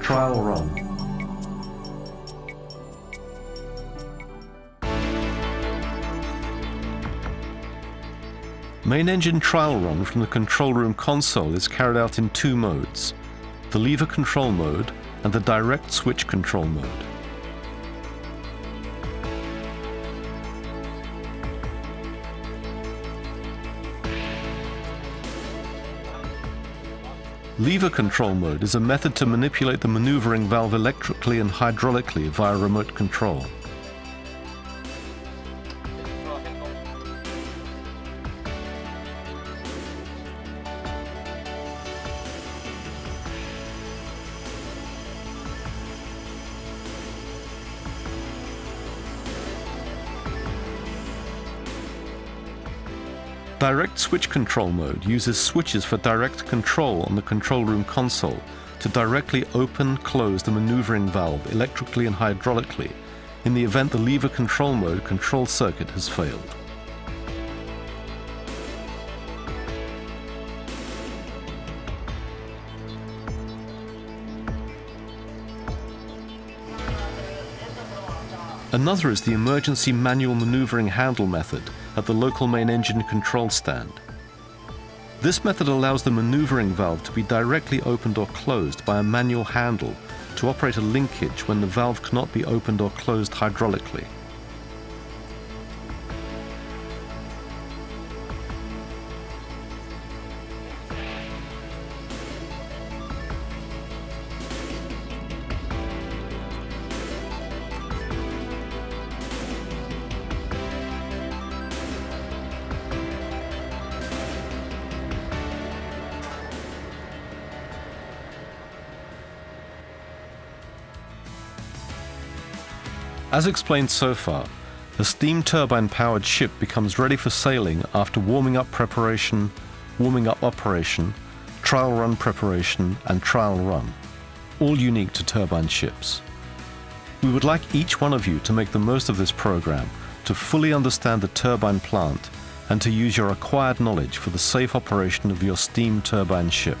Trial run. Main engine trial run from the control room console is carried out in two modes, the lever control mode and the direct switch control mode. Lever control mode is a method to manipulate the maneuvering valve electrically and hydraulically via remote control. Direct switch control mode uses switches for direct control on the control room console to directly open, close the maneuvering valve electrically and hydraulically in the event the lever control mode control circuit has failed. Another is the emergency manual maneuvering handle method at the local main engine control stand. This method allows the maneuvering valve to be directly opened or closed by a manual handle to operate a linkage when the valve cannot be opened or closed hydraulically. As explained so far, a steam turbine powered ship becomes ready for sailing after warming up preparation, warming up operation, trial run preparation, and trial run, all unique to turbine ships. We would like each one of you to make the most of this program to fully understand the turbine plant and to use your acquired knowledge for the safe operation of your steam turbine ship.